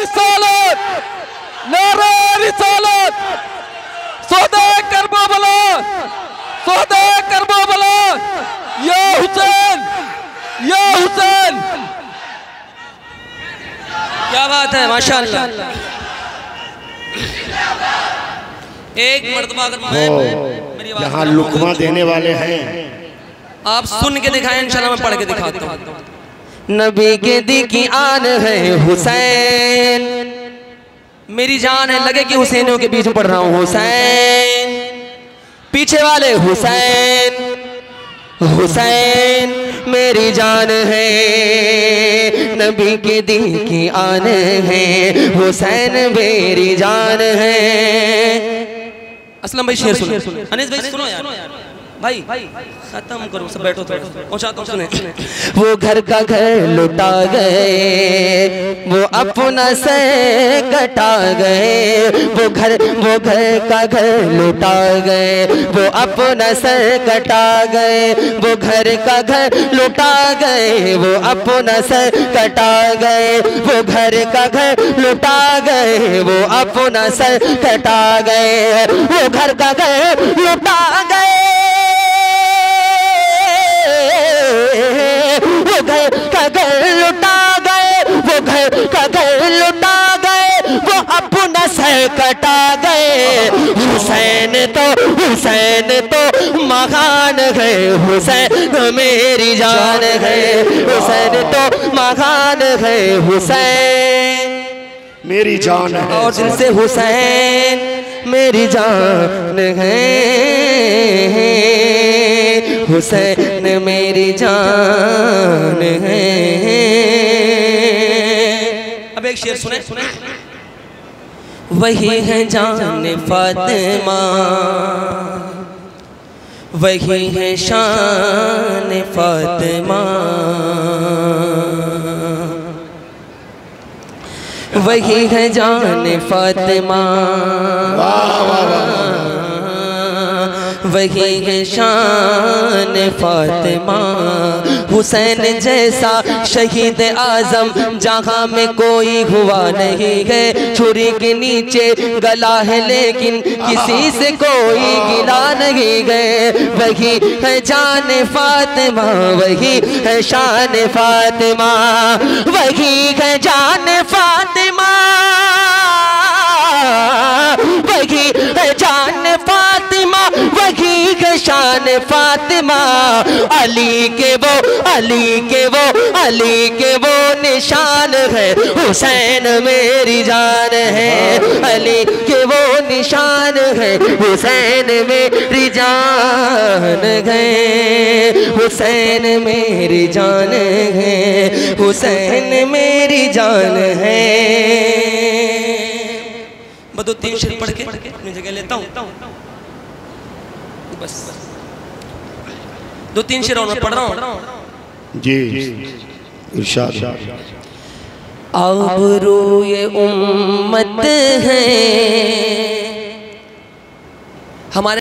रिसालत नारे रिसालत सौदा करबो बला सौदा करबो बला या हुसैन। या हुसैन। क्या बात है माशाल्लाह। एक मर्तबा अगर मैं मेरी आवाज़ यहाँ लुकमा देने वाले हैं। आप सुन के दिखाएँ इंशाल्लाह मैं पढ़ के दिखाता हूँ। नबी के दी की आन है हुसैन। मेरी जान है, लगे कि हुसैनों के बीच में पढ़ रहा हूँ। हुसैन। पीछे वाले, हुसैन। हुसैन, मेरी जान है, नबी के दी की आन है। हुसैन, मेरी जान है। असलम भाई, शेर सुनो। अनिस भाई, सुनो यार। भाई, खत्म करो, सब बैठो थोड़ा। पहुंचाता हूँ सुने वो घर का घर लुटा गए, वो अपना से कटा गए, वो घर वो घर का घर लुटा गए, वो अपना से कटा गए, वो घर का घर लुटा गए, वो अपना सर कटा गए, वो घर का घर लुटा गए, वो अपना सर कटा गए, वो घर का घर लुटा गए। वो घर का घर लुटा गए वो घर का घर लुटा गए वो अपना सर कटा गए। हुसैन तो हुसैन तो महान है हुसैन मेरी जान है। हुसैन तो महान है हुसैन मेरी जान है और दिल से हुसैन मेरी जान है। हुसैन मेरी जान है। अब एक शेर सुने। सुने वही है जान फातिमा। वही है शान फातिमा। वही है जान फातिमा। वही। है शान फातिमा हुसैन जैसा शहीद आज़म, जहाँ में कोई हुआ नहीं है। छुरी के नीचे गला है, लेकिन किसी से कोई गिला नहीं गए वही है जान फातिमा, वही है शान फातिमा, वही है जान फातिमा। शान फातिमा, अली के वो, अली के वो, अली के वो निशान है। हुसैन मेरी जान है। अली के वो निशान है। हुसैन मेरी जान है। हुसैन मेरी जान है। हुसैन मेरी जान है। दो तीन शेर पढ़ के अपनी जगह लेता हूँ। बस। दो तीन शेर और पढ़ रहा हूँ। जी इरशाद। अबरू ये उम्मत है। हमारे